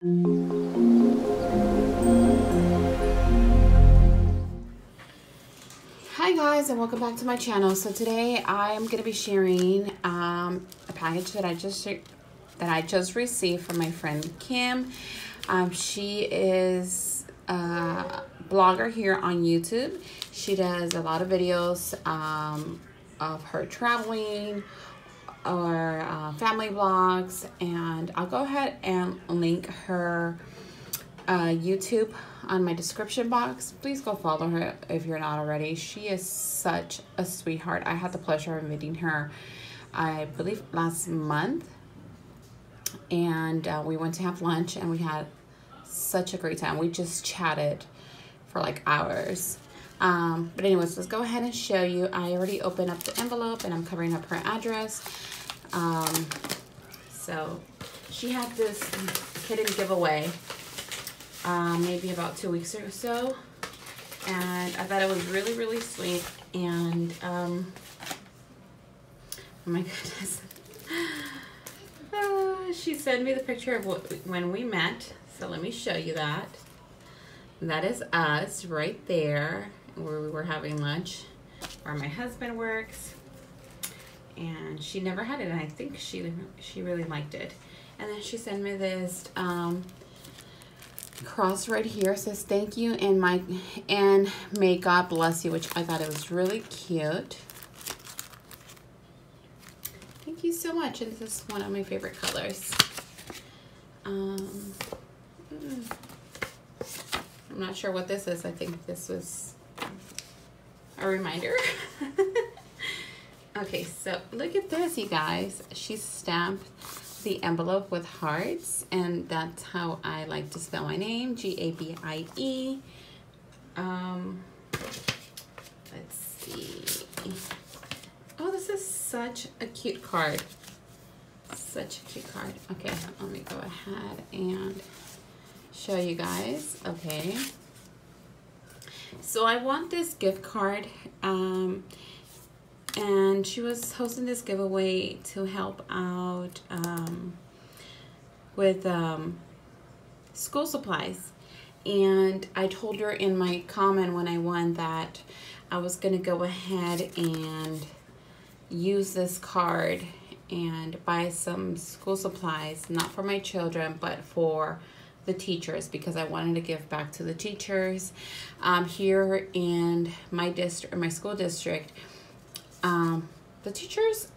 Hi guys and welcome back to my channel. So today I am going to be sharing um, a package that I just that I just received from my friend Kim. Um, she is a blogger here on YouTube. She does a lot of videos um, of her traveling or uh, family vlogs and I'll go ahead and link her uh, YouTube on my description box. Please go follow her if you're not already. She is such a sweetheart. I had the pleasure of meeting her, I believe, last month. And uh, we went to have lunch and we had such a great time. We just chatted for like hours. Um, but anyways, let's go ahead and show you. I already opened up the envelope and I'm covering up her address. Um, so she had this hidden giveaway um, maybe about two weeks or so. And I thought it was really, really sweet. And, um, oh my goodness. Uh, she sent me the picture of what, when we met. So let me show you that. That is us right there where we were having lunch, where my husband works. And she never had it, and I think she she really liked it. And then she sent me this um, cross right here says thank you and my and may God bless you, which I thought it was really cute. Thank you so much. And this is one of my favorite colors. Um, hmm. I'm not sure what this is. I think this was a reminder. okay, so look at this, you guys. She stamped the envelope with hearts and that's how I like to spell my name G-A-B-I-E um, let's see. Oh this is such a cute card. Such a cute card. Okay let me go ahead and show you guys. Okay so I want this gift card um, and she was hosting this giveaway to help out um, with um, school supplies. And I told her in my comment when I won that I was going to go ahead and use this card and buy some school supplies, not for my children, but for the teachers because I wanted to give back to the teachers um, here in my district, my school district um, the teachers,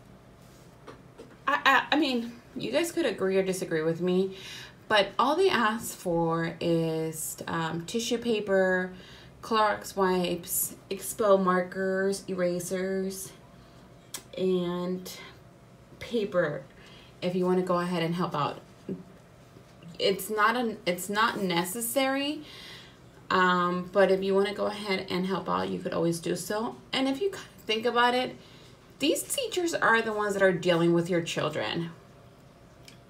I, I, I mean, you guys could agree or disagree with me, but all they ask for is um, tissue paper, Clorox wipes, expo markers, erasers, and paper if you want to go ahead and help out. It's not an it's not necessary, um, but if you want to go ahead and help out, you could always do so. And if you think about it, these teachers are the ones that are dealing with your children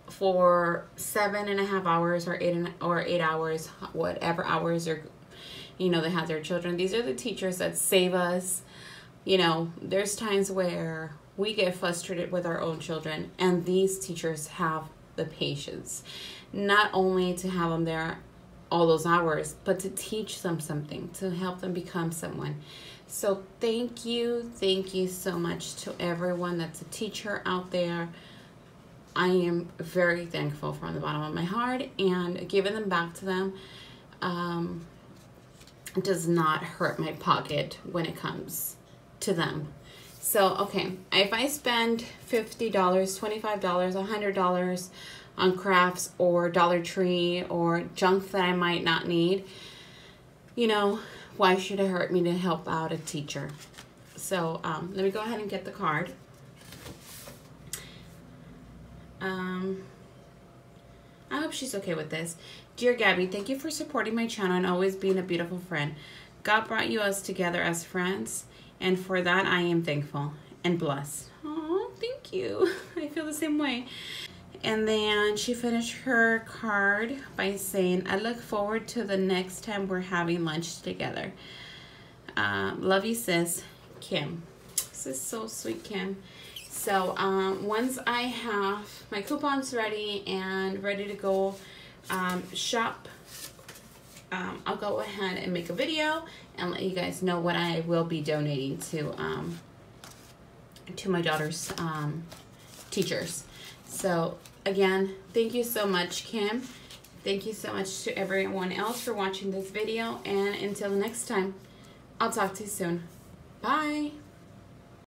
for seven and a half hours or eight and, or eight hours, whatever hours are, you know, they have their children. These are the teachers that save us. You know, there's times where we get frustrated with our own children, and these teachers have the patience, not only to have them there all those hours, but to teach them something, to help them become someone. So thank you, thank you so much to everyone that's a teacher out there. I am very thankful from the bottom of my heart and giving them back to them um, does not hurt my pocket when it comes to them. So, okay, if I spend $50, $25, $100 on crafts or Dollar Tree or junk that I might not need, you know, why should it hurt me to help out a teacher? So um, let me go ahead and get the card. Um, I hope she's okay with this. Dear Gabby, thank you for supporting my channel and always being a beautiful friend. God brought you us together as friends, and for that I am thankful and blessed. Oh, thank you. I feel the same way. And then she finished her card by saying, I look forward to the next time we're having lunch together. Uh, love you, sis. Kim. This is so sweet, Kim. So um, once I have my coupons ready and ready to go um, shop, um, I'll go ahead and make a video and let you guys know what I will be donating to um, to my daughter's um, teachers. So again, thank you so much, Kim. Thank you so much to everyone else for watching this video. And until next time, I'll talk to you soon. Bye.